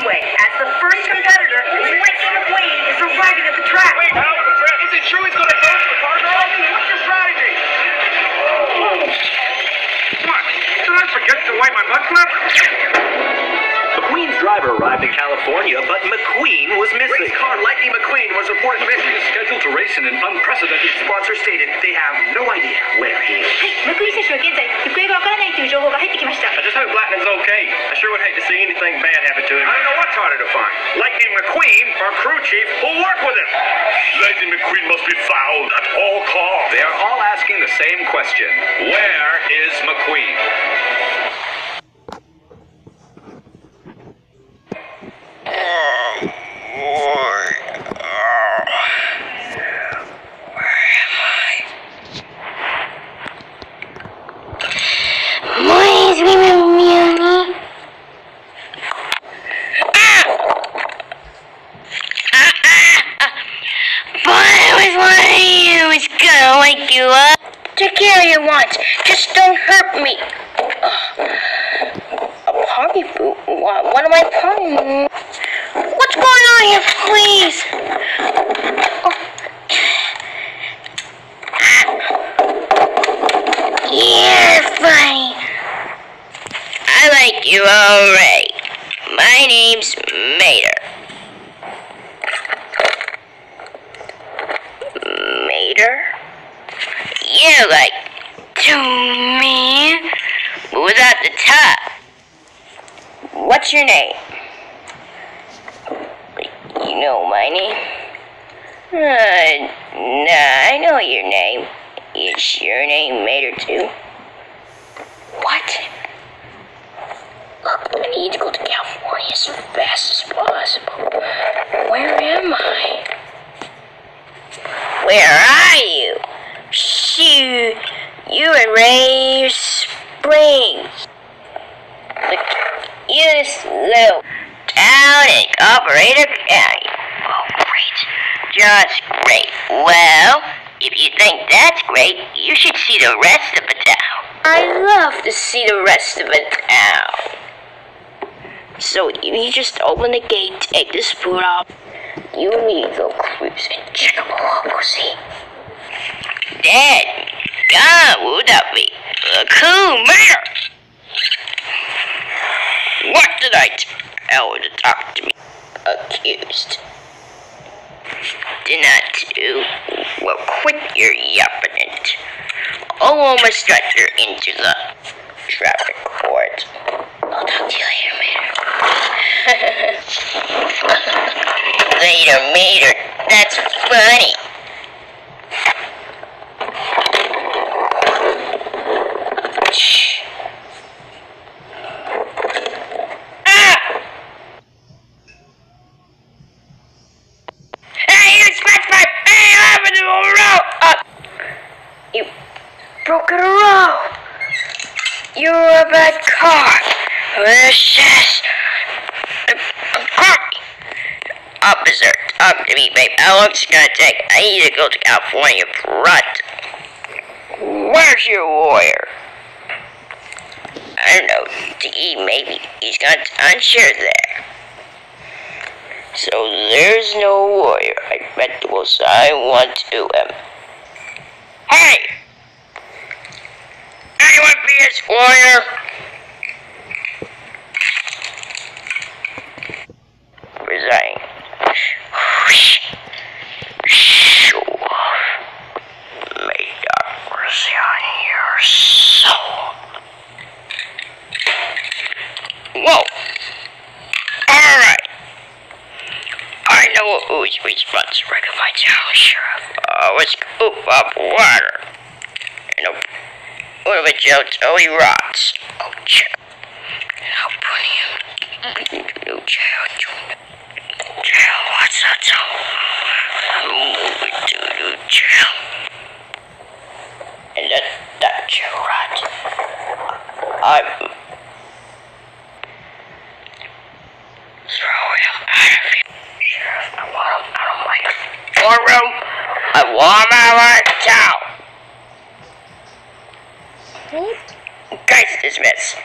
Anyway, as the first competitor, Lightning McQueen is arriving at the track. Wait, how is Brett? Is it true he's going to host the car rally? What's your strategy? What? Did I forget to wipe my butt flap? McQueen's driver arrived in California, but McQueen was missing. Race car Lightning McQueen was reported missing. Is scheduled to race in an unprecedented sponsor stated they have no idea where he is. はい、ムクイ選手は現在行方がわからないという情報が入ってきました。 I just hope Lightning's okay. I sure would hate to see anything bad happen to him. I don't know what's harder to find. Lightning McQueen or crew chief who'll work with him. Lightning McQueen must be found at all costs. They are all asking the same question. Where is McQueen? Just don't hurt me. A party food? What, am I partying? What's going on here, please? Oh. You're funny. I like you alright. My name's Mater. Mater? You like to me, but without the top. What's your name? You know my name? Uh, nah, I know your name. Is your name Mater too? What? Look, I need to go to California as fast as possible. Where am I? Where are you? You in Ray Springs. Look, you this little town in Carburetor County. Oh, great. Just great. Well, if you think that's great, you should see the rest of the town. I love to see the rest of the town. So you just open the gate, take this food off. You need me go and Check out the see. Dad, God, would that be a cool mayor? What did I tell her to talk to me? Accused. Did not do. Well, quit your yapping it. I'll almost stretcher into the traffic court. I'll talk to you later, Mater. later, Mater. That's funny. Shh. Ah! Hey, you scratched my hey, The row. Uh, you broke a row. You're a bad car. Vicious. Officer, talk to me, babe. How long's it gonna take? I need to go to California front. Where's your lawyer? I don't know. D, maybe. He's got unsure there. So there's no lawyer. I bet will I want to him. Hey! Anyone be his lawyer? Resign. Show off. May God mercy on your soul. Whoa! Alright. Who's responsible for my town sheriff. Uh, let's scoop up water. And a what if it Joe Joey rots? Oh, check. And I'll put in new jail. Jail, what's that? I'm moving to new jail. And let that jail rot. I'm throw him out of here. Sheriff, I want him out of my courtroom. I want him out of my town. Case dismissed.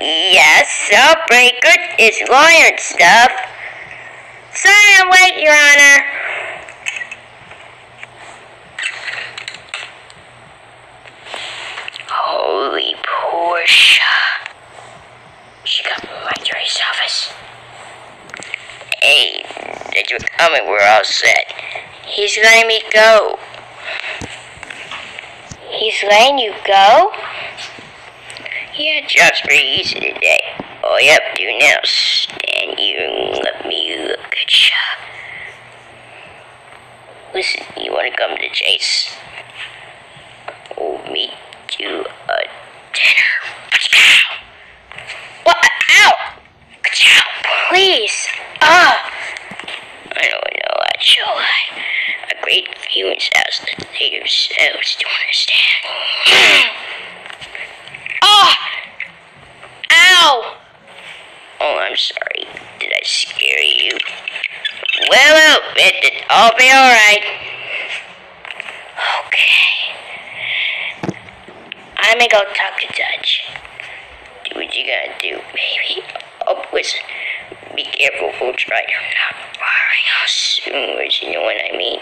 Yes, Cellbreaker is lawyer stuff. Sorry I'm late, Your Honor. Holy Porsche. She got me my jury's office. Hey, did you come we're all set. He's letting me go. He's letting you go? Yeah, job's pretty easy today. All you have to do now is stand here and let me look at you. Listen, you want to come to Chase? We'll meet you a dinner. What? Ow! Please. Ah! I I know, I I a great in South that they yourselves to understand. Ah! Oh, I'm sorry. Did I scare you? Well, well, it, I'll be alright. Okay. I'm gonna go talk to Dutch. Do what you gotta do, baby. Oh, listen. Be careful, we'll try. I'm not firing out soon, you know what I mean?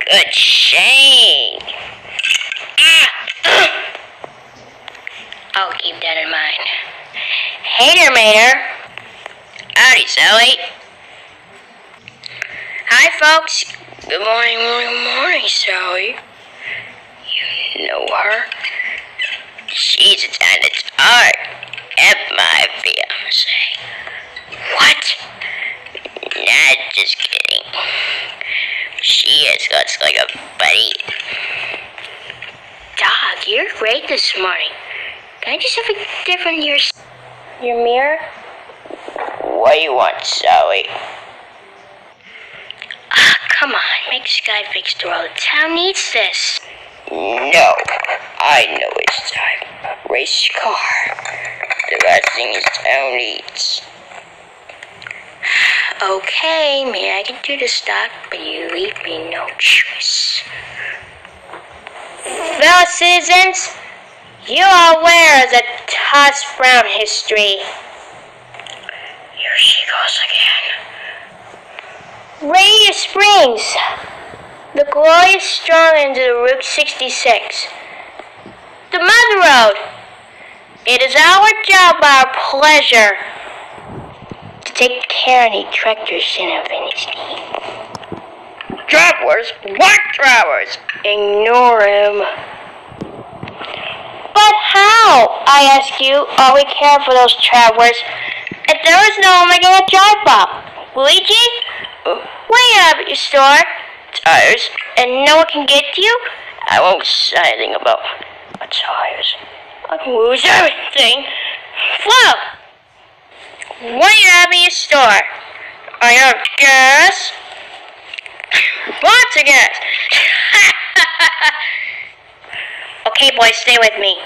Good shame. Ah! I'll keep that in mind. Hater Mater. Howdy, Sally. Hi, folks. Good morning, morning, morning, Sally. You know her? She's a of art at my fiance. What? Nah, just kidding. She has guts like a buddy. Dog, you're great this morning. Can I just have a different your your mirror? What do you want, Sally? Ah, come on, make Sky fix the road. The town needs this. No, I know it's time. Race car. The last thing this town needs. Okay, maybe I can do the stock, but you leave me no choice. Fellow citizens, you are aware of the Toss Brown history. Here she goes again. Radiator Springs, the glorious strong end of the Route 66. The Mother Road. It is our job, our pleasure, to take care of any tractors in of any steam. Travelers? What travelers? Ignore him. How, I ask you, are we caring for those travelers if there is no one making a drive by? Luigi? You have at your store? Tires. And no one can get to you? I won't say anything about my tires. I can lose everything. Flo! You have at your store? I have gas. Lots of gas. okay, boys, stay with me.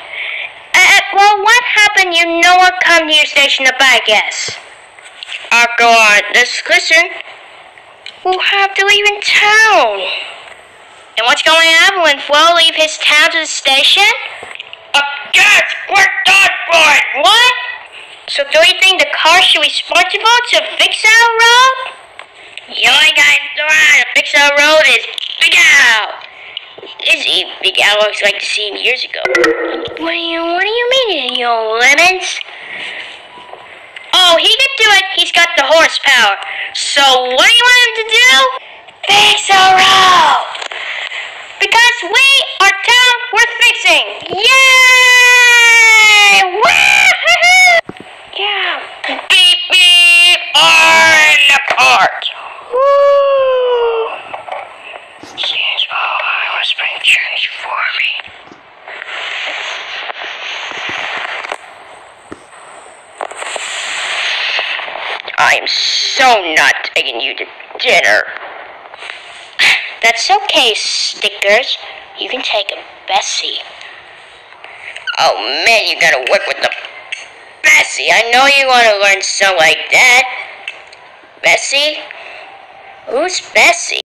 Uh, well, what happened? You no one come to your station to buy gas. Oh, go on. Just listen. We'll have to leave in town. And what's going to happen when Flo leave his town to the station? A gas! We're done for it! What? So do you think the car should be responsible to fix our road? The only guy around to fix our road is Big Al. Is he? Big Al looks like the seen years ago. What do you, what do you mean, you lemons? Oh, he can do it. He's got the horsepower. So what do you want him to do? Fix our road. Because we are town worth fixing. Yay! Woo-hoo-hoo! Yeah. Beep beep on the cart. Woo! Seems all I was bring journeys for me. I'm so not taking you to dinner. That's okay, Stickers. You can take a Bessie. Oh man, you gotta work with the Bessie. I know you want to learn something like that. Bessie? Who's Bessie?